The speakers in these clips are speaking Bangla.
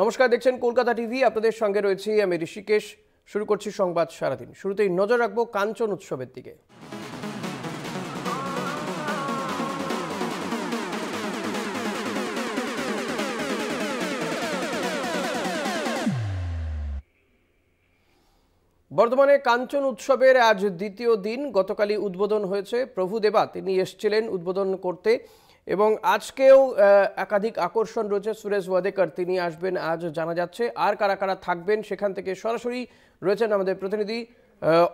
নমস্কার, দেখছেন কলকাতা টিভি। আপনাদের সঙ্গে রয়েছি আমি ঋষিকেশ। শুরু করছি সংবাদ সারাদিন। শুরুতেই নজর রাখব কাঞ্চন উৎসবের দিকে। বর্ধমানে কাঞ্চন উৎসবের আজ দ্বিতীয় দিন। গতকালই উদ্বোধন হয়েছে প্রভু দেবা। তিনি এসেছিলেন উদ্বোধন করতে। এবং আজকেও একাধিক আকর্ষণ রয়েছে সুরেশ ওয়াদেকর। তিনি আসবেন, আজ জানা যাচ্ছে আর কারা কারা থাকবেন সেখান থেকে সরাসরি রয়েছেন আমাদের প্রতিনিধি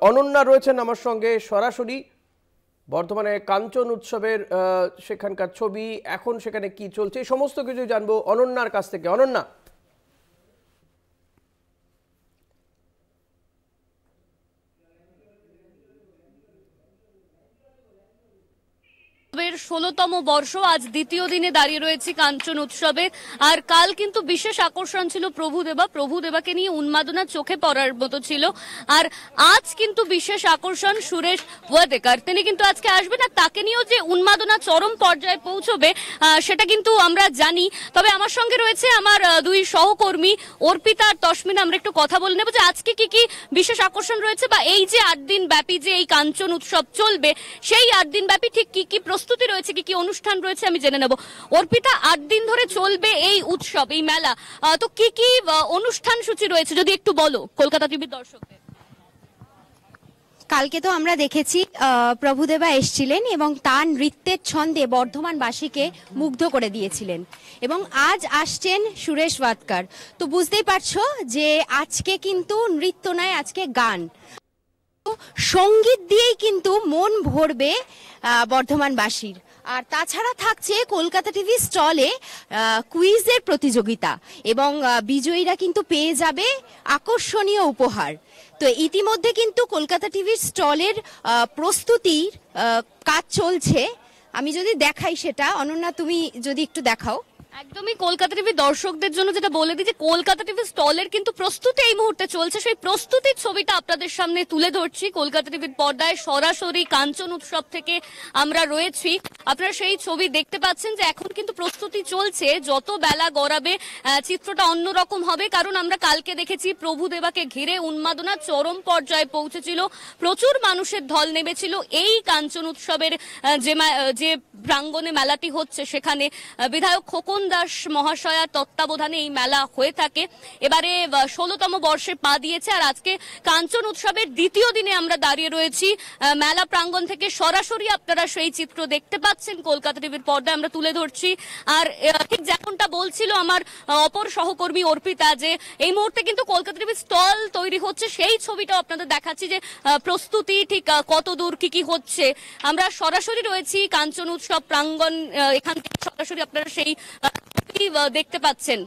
অনন্যা রয়েছেন আমার সঙ্গে সরাসরি। বর্তমানে কাঞ্চন উৎসবের সেখানকার ছবি, এখন সেখানে কি চলছে সমস্ত কিছু জানব অনন্যার কাছ থেকে। অনন্যা উৎসবের ষোলতম বর্ষ আজ দ্বিতীয় দিনে দাঁড়িয়ে রয়েছে কাঞ্চন উৎসবে। আর কাল কিন্তু বিশেষ আকর্ষণ ছিল প্রভুদেবা। প্রভুদেবাকে নিয়ে উন্মাদনা চোখে পড়ার মতো ছিল। আর আজ কিন্তু বিশেষ আকর্ষণ সুরেশ ওয়াদেকার। তিনি কিন্তু আজকে আসবেন আর তাকে নিয়েও যে উন্মাদনা চরম পর্যায়ে পৌঁছবে সেটা কিন্তু আমরা জানি। তবে আমার সঙ্গে রয়েছে আমার দুই সহকর্মী অর্পিতা আর তসমিনা। আমরা একটু কথা বলে নেব যে আজকে কি কি বিশেষ আকর্ষণ রয়েছে বা এই যে আট দিন ব্যাপী যে এই কাঞ্চন উৎসব চলবে, সেই আট দিন ব্যাপী ঠিক কি কি প্রস্তুতি রয়েছে কি কি অনুষ্ঠান রয়েছে আমি জেনে নেব। অর্পিতা, আট দিন ধরে চলবে এই উৎসব, এই মেলা। তো কি কি অনুষ্ঠান সূচি রয়েছে, যদি একটু বলো কলকাতা টিভির দর্শকদের। কালকে তো আমরা দেখেছি প্রভুদেবা এসছিলেন এবং তার নৃত্যের ছন্দে বর্ধমানবাসীকে মুগ্ধ করে দিয়েছিলেন। এবং আজ আসছেন সুরেশ ওয়াদকার তো বুঝতেই পারছ যে আজকে কিন্তু নৃত্য নয়, আজকে গান। সংগীত দিয়েই কিন্তু মন ভরবে বর্ধমানবাসীর। আর তাছাড়া থাকছে কলকাতা টিভি স্টলে কুইজের প্রতিযোগিতা এবং বিজয়ীরা কিন্তু পেয়ে যাবে আকর্ষণীয় উপহার। তো ইতিমধ্যে কিন্তু কলকাতা টিভির স্টলের প্রস্তুতির কাজ চলছে। আমি যদি দেখাই সেটা, অনন্যা, তুমি যদি একটু দেখাও। একদমই কলকাতা টিভি দর্শকদের জন্য যেটা বলে দিই যে কলকাতা টিভি স্টলের কিন্তু প্রস্তুতি এই মুহূর্তে চলছে। সেই প্রস্তুতির ছবিটা আপনাদের সামনে তুলে ধরছি। কলকাতা টিভির পর্দায় সরাসরি কাঞ্চন উৎসব থেকে আমরা রয়েছি। আপনারা সেই ছবি দেখতে পাচ্ছেন যে এখন কিন্তু প্রস্তুতি চলছে। যত বেলা গড়াবে চিত্রটা অন্যরকম হবে। কারণ আমরা কালকে দেখেছি প্রভু দেবাকে ঘিরে উন্মাদনা চরম পর্যায়ে পৌঁছেছিল। প্রচুর মানুষের ঢল নেমেছিল এই কাঞ্চন উৎসবের যে যে প্রাঙ্গণে মেলাটি হচ্ছে সেখানে। বিধায়ক খোকন দাস মহাশয়ার তত্ত্বাবধানে এই মেলা হয়ে থাকে। এবারে ষোলোতম বর্ষে পা দিয়েছে আর আজকে কাঞ্চন উৎসবের দ্বিতীয় দিনে আমরা দাঁড়িয়ে রয়েছি। মেলা প্রাঙ্গণ থেকে সরাসরি আপনারা সেই চিত্র দেখতে পাচ্ছেন। কলকাতা টিভির পর্দায় আমরা তুলে ধরছি। আর ঠিক যেমনটা বলছিল আমার অপর সহকর্মী অর্পিতা যে, এই মুহূর্তে কিন্তু কলকাতা টিভির স্টল তৈরি হচ্ছে। সেই ছবিটাও আপনাদের দেখাচ্ছি যে প্রস্তুতি ঠিক কত দূর কি কি হচ্ছে। আমরা সরাসরি রয়েছি কাঞ্চন উৎসব প্রাঙ্গণ এখান থেকে সরাসরি আপনারা সেই দেখতে পাচ্ছেন।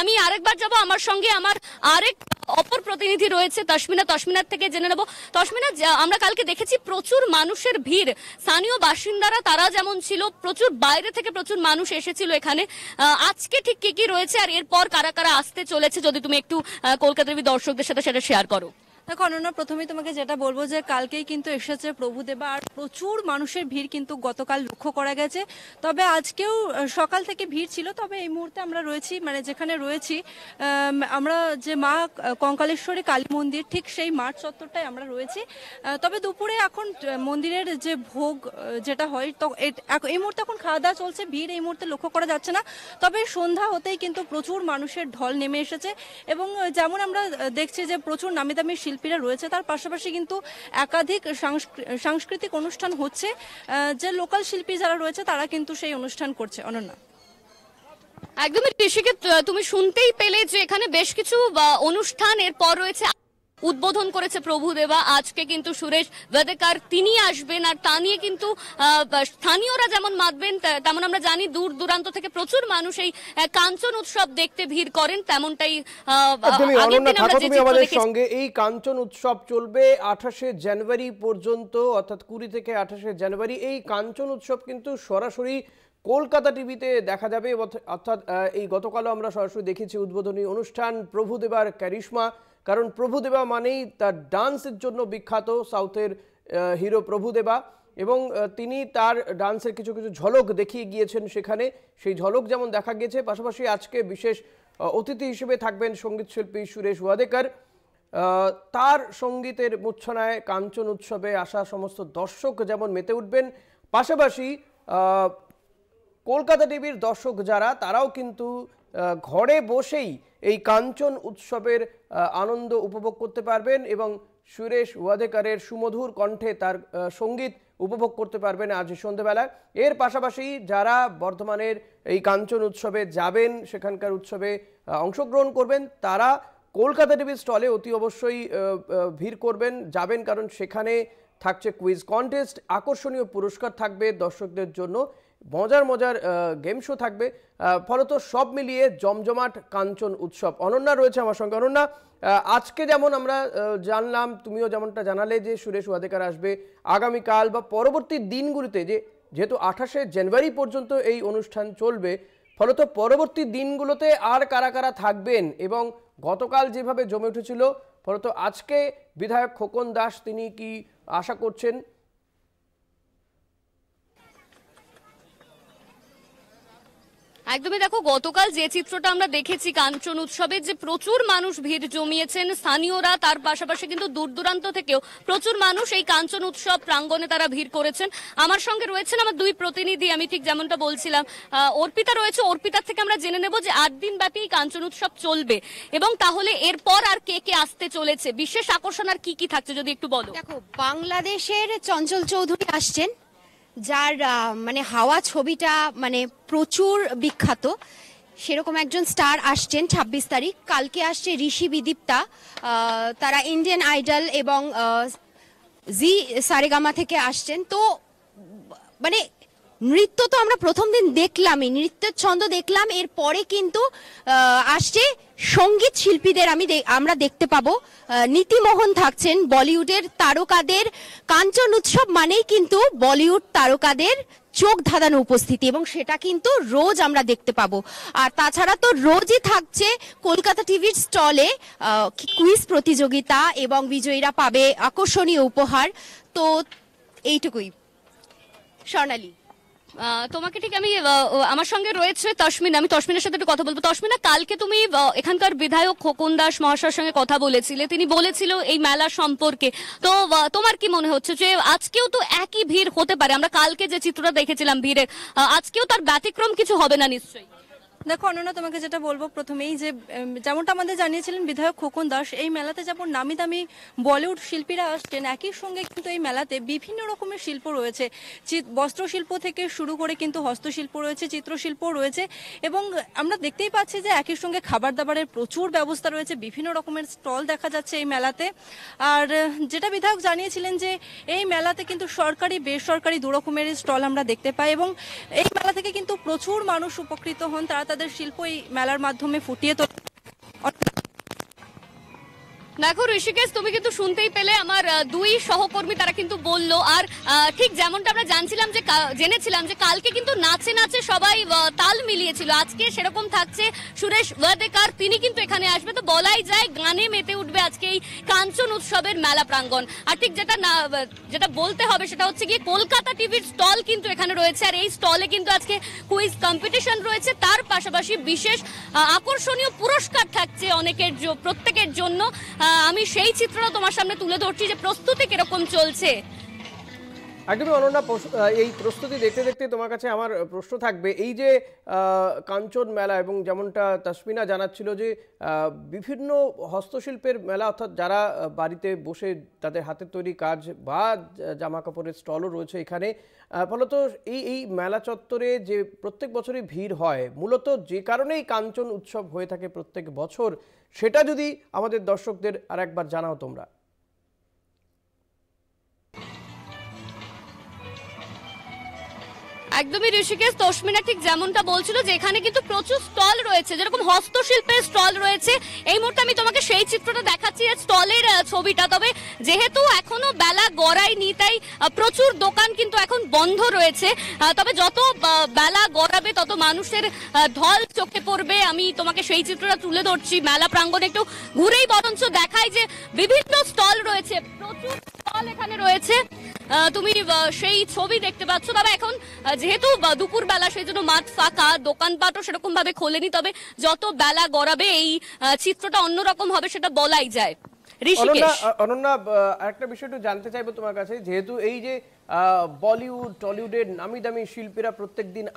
আমি আরেকবার যাব আমার সঙ্গে। আমার আরেক অপর প্রতিনিধি রয়েছে, তসমিনা। তসমিনার থেকে জেনে নেব। তসমিনা আমরা কালকে দেখেছি প্রচুর মানুষের ভিড়। স্থানীয় বাসিন্দারা, তারা যেমন ছিল, প্রচুর বাইরে থেকে প্রচুর মানুষ এসেছিল এখানে। আজকে ঠিক কি কি রয়েছে আর এরপর কারা কারা আসতে চলেছে, যদি তুমি একটু কলকাতার কলকাতা দর্শকদের সাথে সেটা শেয়ার করো। দেখো অনন্যা, প্রথমেই তোমাকে যেটা বলব যে কালকেই কিন্তু এসেছে প্রভুদেবা আর প্রচুর মানুষের ভিড় কিন্তু গতকাল লক্ষ্য করা গেছে। তবে আজকেও সকাল থেকে ভিড় ছিল, তবে এই মুহূর্তে আমরা রয়েছি মানে যেখানে রয়েছি আমরা যে মা কঙ্কালেশ্বরী কালী মন্দির, ঠিক সেই মাঠ চত্বরটায় আমরা রয়েছি। তবে দুপুরে এখন মন্দিরের যে ভোগ যেটা হয়, তো এই মুহূর্তে এখন খাওয়া দাওয়া চলছে, ভিড় এই মুহূর্তে লক্ষ্য করা যাচ্ছে না। তবে সন্ধ্যা হতেই কিন্তু প্রচুর মানুষের ঢল নেমে এসেছে এবং যেমন আমরা দেখছি যে প্রচুর নামি দামি শিল্পীরা রয়েছে। তার পাশাপাশি কিন্তু একাধিক সাংস্কৃ- সাংস্কৃতিক অনুষ্ঠান হচ্ছে। যে লোকাল শিল্পী যারা রয়েছে, তারা কিন্তু সেই অনুষ্ঠান করছে। অনন্যা। একদমই ঋষিকে তুমি শুনতেই পেলে যে এখানে বেশ কিছু অনুষ্ঠান এরপর রয়েছে উদ্বোধন করেছে প্রভুদেবা আজকে কিন্তু সুরেশ বেদেকার তিনি আসবেন আর তা নিয়ে কিন্তু স্থানীয়রা যেমন মাতবেন তেমন আমরা জানি দূর দূরান্ত থেকে প্রচুর মানুষ এই কাঞ্চন উৎসব দেখতে ভিড় করেন তেমনটাই আমাদের সঙ্গে। এই কাঞ্চন উৎসব চলবে আঠাশে জানুয়ারি পর্যন্ত অর্থাৎ কুড়ি থেকে আঠাশে জানুয়ারি। এই কাঞ্চন উৎসব কিন্তু সরাসরি কলকাতা টিভিতে দেখা যাবে অর্থাৎ এই গতকালও আমরা সরাসরি দেখেছি উদ্বোধনী অনুষ্ঠান। প্রভুদেবার ক্যারিশমা কারণ প্রভুদেবা মানেই তার ডান্সের জন্য বিখ্যাত সাউথের হিরো প্রভুদেবা এবং তিনি তার ডান্সের কিছু কিছু ঝলক দেখিয়ে গিয়েছেন সেখানে। সেই ঝলক যেমন দেখা গিয়েছে, পাশাপাশি আজকে বিশেষ অতিথি হিসেবে থাকবেন সংগীত শিল্পী সুরেশ ওয়াদেকার। তার সঙ্গীতের মূর্ছনায় কাঞ্চন উৎসবে আসা সমস্ত দর্শক যেমন মেতে উঠবেন, পাশাপাশি কলকাতা টিভির দর্শক যারা, তারাও কিন্তু ঘরে বসেই এই কাঞ্চন উৎসবের আনন্দ উপভোগ করতে পারবেন এবং সুরেশ ওয়াদেকারের সুমধুর কণ্ঠে তার সংগীত উপভোগ করতে পারবেন আজ সন্ধ্যেবেলায় এর পাশাপাশি যারা বর্ধমানের এই কাঞ্চন উৎসবে যাবেন, সেখানকার উৎসবে অংশগ্রহণ করবেন, তারা কলকাতা টিভির স্টলে অতি অবশ্যই ভিড় করবেন, যাবেন কারণ সেখানে থাকছে কুইজ কন্টেস্ট আকর্ষণীয় পুরস্কার থাকবে দর্শকদের জন্য। মজার মজার গেম শো থাকবে। ফলত সব মিলিয়ে জমজমাট কাঞ্চন উৎসব। অনন্যা রয়েছে আমার সঙ্গে। অনন্যা আজকে যেমন আমরা জানলাম, তুমিও যেমনটা জানালে যে সুরেশ ওয়াদেকার আসবে আগামীকাল বা পরবর্তী দিনগুলিতে, যে যেহেতু আঠাশে জানুয়ারি পর্যন্ত এই অনুষ্ঠান চলবে, ফলত পরবর্তী দিনগুলোতে আর কারা কারা থাকবেন এবং গতকাল যেভাবে জমে উঠেছিল, ফলত আজকে বিধায়ক খোকন দাস তিনি কি আশা করছেন? একদমই দেখো, গতকাল যে চিত্রটা আমরা দেখেছি, কাঞ্চন উৎসবে যে প্রচুর মানুষ ভিড় জমিয়েছেন স্থানীয়রা, তার পাশাপাশি কিন্তু দূর দূরান্ত থেকেও প্রচুর মানুষ এই কাঞ্চন উৎসব প্রাঙ্গণে তারা ভিড় করেছেন। আমার সঙ্গে রয়েছেন আমার দুই প্রতিনিধি, আমি ঠিক যেমনটা বলছিলাম। অর্পিতা রয়েছে। অর্পিতার থেকে আমরা জেনে নেব যে আট দিন ব্যাপী এই কাঞ্চন উৎসব চলবে এবং তাহলে এরপর আর কে কে আসতে চলেছে? বিশেষ আকর্ষণ আর কি কি থাকছে যদি একটু বলো? দেখো, বাংলাদেশের চঞ্চল চৌধুরী আসছেন। যার মানে হাওয়া ছবিটা মানে প্রচুর বিখ্যাত। সেরকম একজন স্টার আসছেন ছাব্বিশ তারিখ। কালকে আসছে ঋষি বিদীপ্তা। তারা ইন্ডিয়ান আইডল এবং জি সারেগামা থেকে আসছেন। তো মানে নৃত্য তো আমরা প্রথম দিন দেখলামই, নৃত্যের ছন্দ দেখলাম, এরপরে কিন্তু আসছে সংগীত শিল্পীদের আমি আমরা দেখতে পাবো। নীতিমোহন থাকছেন বলিউডের তারকাদের। কাঞ্চন উৎসব মানেই কিন্তু বলিউড তারকাদের চোখ ধাঁধানো উপস্থিতি এবং সেটা কিন্তু রোজ আমরা দেখতে পাবো। আর তাছাড়া তো রোজই থাকছে কলকাতা টিভির স্টলে কুইজ প্রতিযোগিতা এবং বিজয়ীরা পাবে আকর্ষণীয় উপহার। তো এইটুকুই। স্বর্ণালী। তোমাকে ঠিক আমি আমার সঙ্গে রয়েছে তসমিনা। আমি তসমিনার সাথে একটু কথা বলব। তসমিনা, কালকে তুমি এখানকার বিধায়ক খোকন দাস মহাশয়ের সঙ্গে কথা বলেছিলে। তিনি বলেছিল এই মেলা সম্পর্কে। তো তোমার কি মনে হচ্ছে যে আজকেও তো একই ভিড় হতে পারে? আমরা কালকে যে চিত্রটা দেখেছিলাম ভিড়ে আজকেও তার ব্যতিক্রম কিছু হবে না নিশ্চয়ই? দেখো অনন্যা, তোমাকে যেটা বলব প্রথমেই যে যেমনটা আমাদের জানিয়েছিলেন বিধায়ক খোকন দাস, এই মেলাতে যেমন নামি দামি বলিউড শিল্পীরা আসছেন, একই সঙ্গে কিন্তু এই মেলাতে বিভিন্ন রকমের শিল্প রয়েছে। বস্ত্রশিল্প থেকে শুরু করে কিন্তু হস্তশিল্প রয়েছে চিত্রশিল্প রয়েছে এবং আমরা দেখতেই পাচ্ছি যে একই সঙ্গে খাবার দাবারের প্রচুর ব্যবস্থা রয়েছে, বিভিন্ন রকমের স্টল দেখা যাচ্ছে এই মেলাতে। আর যেটা বিধায়ক জানিয়েছিলেন যে, এই মেলাতে কিন্তু সরকারি, বেসরকারি দু রকমের স্টল আমরা দেখতে পাই এবং এই মেলা থেকে কিন্তু প্রচুর মানুষ উপকৃত হন, তারা তাদের শিল্প এই মেলার মাধ্যমে ফুটিয়ে তোলেন দেখো ঋষিকেশ, তুমি কিন্তু শুনতেই পেলে আমার দুই সহকর্মী তারা কিন্তু বলল। আর ঠিক যেমনটা আমরা জানছিলাম যে জেনেছিলাম যে কালকে কিন্তু নাচে নাচে সবাই তাল মিলিয়েছিল। আজকে সেরকম থাকছে সুরেশ ওয়াদেকার, তিনি কিন্তু এখানে আসবে। তো বলাই যায় গানে মেতে উঠবে আজকে এই কাঞ্চন উৎসবের মেলা প্রাঙ্গণ। আর ঠিক যেটা না যেটা বলতে হবে সেটা হচ্ছে কি কলকাতা টিভির স্টল কিন্তু এখানে রয়েছে। আর এই স্টলে কিন্তু আজকে কুইজ কম্পিটিশন রয়েছে। তার পাশাপাশি বিশেষ আকর্ষণীয় পুরস্কার থাকছে অনেকের প্রত্যেকের জন্য। আমি সেই চিত্রটা তোমার সামনে তুলে ধরছি যে প্রস্তুতি কীরকম চলছে। একদমই অনন্যা এই প্রস্তুতি দেখতে দেখতে তোমার কাছে আমার প্রশ্ন থাকবে। এই যে কাঞ্চন মেলা এবং যেমনটা তাসমিনা জানাচ্ছিল যে বিভিন্ন হস্তশিল্পের মেলা, অর্থাৎ যারা বাড়িতে বসে তাদের হাতের তৈরি কাজ বা জামা কাপড়ের স্টলও রয়েছে এখানে ফলত এই এই মেলা চত্বরে যে প্রত্যেক বছরই ভিড় হয়, মূলত যে কারণেই কাঞ্চন উৎসব হয়ে থাকে প্রত্যেক বছর, সেটা যদি আমাদের দর্শকদের আর একবার জানাও তোমরা। একদমই ঋষিকেশ, তসমিনা ঠিক যেমনটা বলছিল যে এখানে কিন্তু প্রচুর স্টল রয়েছে। যেরকম হস্তশিল্পের স্টল রয়েছে, এই মুহূর্তে আমি তোমাকে সেই চিত্রটা দেখাচ্ছি স্টলের ছবিটা। তবে যেহেতু এখনও বেলা গড়ায়নি, তাই প্রচুর দোকান কিন্তু এখন বন্ধ রয়েছে। তবে যত বেলা গড়াবে, তত মানুষের ঢল চোখে পড়বে। আমি তোমাকে সেই চিত্রটা তুলে ধরছি। মেলা প্রাঙ্গণে একটু ঘুরেই বরঞ্চ দেখাই যে বিভিন্ন স্টল রয়েছে। প্রচুর স্টল এখানে রয়েছে। তুমি সেই ছবি দেখতে পাচ্ছ। তবে এখন যেহেতু দুপুর বেলা সেই জন্য মাঠ ফাঁকা, দোকানপাটও সেরকম ভাবে খোলেনি, তবে যত বেলা গড়াবে, এই চিত্রটা অন্যরকম হবে, সেটা বলাই যায়। আরেকটা বিষয় একটু জানতে চাইব তোমার কাছে। যেহেতু এই যে বলিউড, টলিউডের দামি শিল্পীরা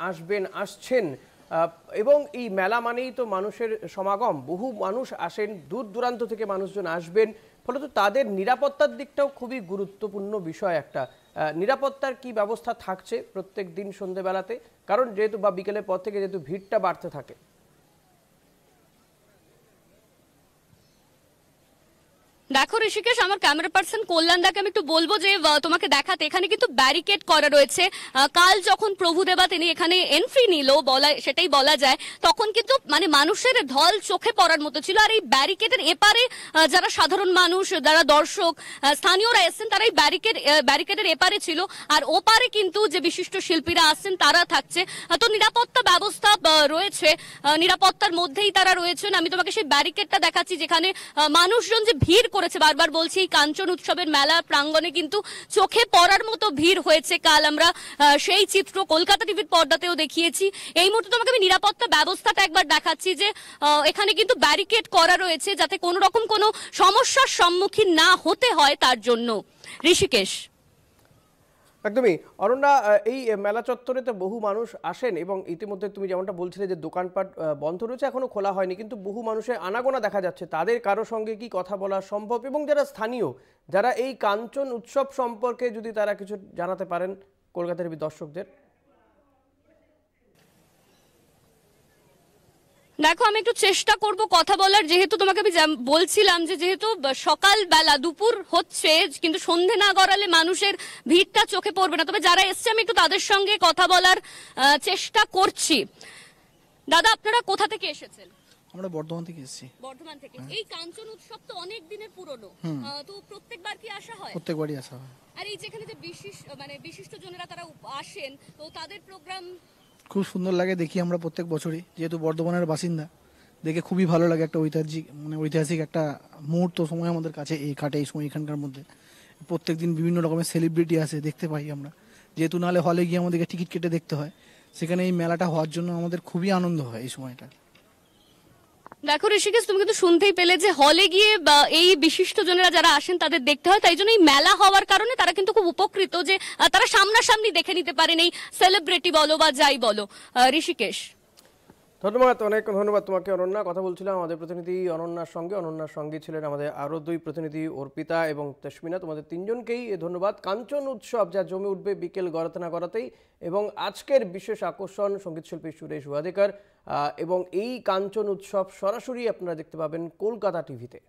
আসবেন, আসছেন এবং এই মেলা মানেই তো মানুষের সমাগম। বহু মানুষ আসেন, দূর দূরান্ত থেকে মানুষজন আসবেন ফলত তাদের নিরাপত্তার দিকটাও খুবই গুরুত্বপূর্ণ বিষয় একটা। নিরাপত্তার কি ব্যবস্থা থাকছে প্রত্যেক দিন সন্ধেবেলাতে? কারণ যেহেতু বা বিকেলের পর থেকে যেহেতু ভিড়টা বাড়তে থাকে। দেখো ঋষিকেশ, আমার ক্যামেরা পার্সন কল্যাণদাকে আমি একটু বলব যে তোমাকে দেখাতে এখানে কিন্তু ব্যারিকেড করা রয়েছে। কাল যখন প্রভুদেবা তিনি এখানে এন্ট্রি নিল, বলা সেটাই বলা যায়, তখন কিন্তু মানে মানুষের ঢল চোখে পড়ার মতো ছিল। আর এই ব্যারিকেডের এপারে যারা সাধারণ মানুষ, যারা দর্শক স্থানীয়রা এসেছেন, তারা এই ব্যারিকেড ব্যারিকেডের এপারে ছিল। আর ওপারে কিন্তু যে বিশিষ্ট শিল্পীরা আসছেন, তারা থাকছে। তো নিরাপত্তা ব্যবস্থা রয়েছে। নিরাপত্তার মধ্যেই তারা রয়েছেন। আমি তোমাকে সেই ব্যারিকেডটা দেখাচ্ছি, যেখানে মানুষজন যে ভিড় করেছে। বারবার বলছি কাঞ্চন উৎসবের মেলা প্রাঙ্গণে কিন্তু চোখে পড়ার মতো ভিড় হয়েছে কাল। আমরা সেই চিত্র কলকাতা টিভির পর্দাতেও দেখিয়েছি। এই মুহূর্তে তোমাকে আমি নিরাপত্তা ব্যবস্থাটা একবার দেখাচ্ছি যে এখানে কিন্তু ব্যারিকেড করা রয়েছে যাতে কোনো রকম কোনো সমস্যার সম্মুখীন না হতে হয় তার জন্য। ঋষিকেশ। একদমই। অরণ্যা এই মেলা চত্বরে তো বহু মানুষ আসেন এবং ইতিমধ্যে তুমি যেমনটা বলছিলে যে দোকানপাট বন্ধ রয়েছে, এখনও খোলা হয়নি। কিন্তু বহু মানুষের আনাগোনা দেখা যাচ্ছে। তাদের কারও সঙ্গে কি কথা বলা সম্ভব? এবং যারা স্থানীয়, যারা এই কাঞ্চন উৎসব সম্পর্কে যদি তারা কিছু জানাতে পারেন, কলকাতার দর্শকদের। দেখো আমি একটু চেষ্টা করব কথা বলার। যেহেতু তোমাকে আমি বলছিলাম যে যেহেতু সকাল বেলা দুপুর হচ্ছে কিন্তু সন্ধে না গড়ালে মানুষের ভিড়টা চোখে পড়বে না। তবে যারা এসছে আমি একটু তাদের সঙ্গে কথা বলার চেষ্টা করছি। দাদা আপনারা কোথা থেকে এসেছেন? আমরা বর্ধমান থেকে এসেছি। বর্ধমান থেকে। এই কাঞ্চন উৎসব তো অনেক দিনের পুরনো। তো প্রত্যেকবার কি আসা হয়? প্রত্যেকবারই আসা হয়। আর এই যেখানে যে বিশিষ্ট মানে বিশিষ্ট জনেরা তারা আসেন তো তাদের প্রোগ্রাম খুব সুন্দর লাগে দেখি আমরা প্রত্যেক বছরই। যেহেতু বর্ধমানের বাসিন্দা, দেখে খুবই ভালো লাগে একটা ঐতিহাসিক মানে ঐতিহাসিক একটা মুহূর্ত, সময় আমাদের কাছে এই কাটে এই সময় এখানকার মধ্যে। প্রত্যেক দিন বিভিন্ন রকমের সেলিব্রিটি আসে, দেখতে পাই আমরা। যেহেতু নাহলে হলে গিয়ে আমাদেরকে টিকিট কেটে দেখতে হয়, সেখানে এই মেলাটা হওয়ার জন্য আমাদের খুবই আনন্দ হয় এই সময়টা। দেখো ঋষিকেশ, তুমি কিন্তু শুনতেই পেলে যে হলে গিয়ে এই বিশিষ্ট জনেরা যারা আসেন তাদের দেখতে হয়, তাই জন্য এই মেলা হওয়ার কারণে তারা কিন্তু খুব উপকৃত যে তারা সামনাসামনি দেখে নিতে পারেন এই সেলিব্রিটি বলো বা যাই বলো। ঋষিকেশ। ধন্যবাদ, অনেক ধন্যবাদ তোমাকে, অনন্যা। কথা বলছিলাম আমাদের প্রতিনিধি অনন্যার সঙ্গে। অনন্যার সঙ্গে ছিলেন আমাদের আরও দুই প্রতিনিধি, অর্পিতা এবং তেসমিনা তোমাদের তিনজনকেই ধন্যবাদ। কাঞ্চন উৎসব যা জমে উঠবে বিকেল গড়াতে না গড়াতেই এবং আজকের বিশেষ আকর্ষণ সঙ্গীতশিল্পী সুরেশ ওয়াদেকার এবং এই কাঞ্চন উৎসব সরাসরি আপনারা দেখতে পাবেন কলকাতা টিভিতে।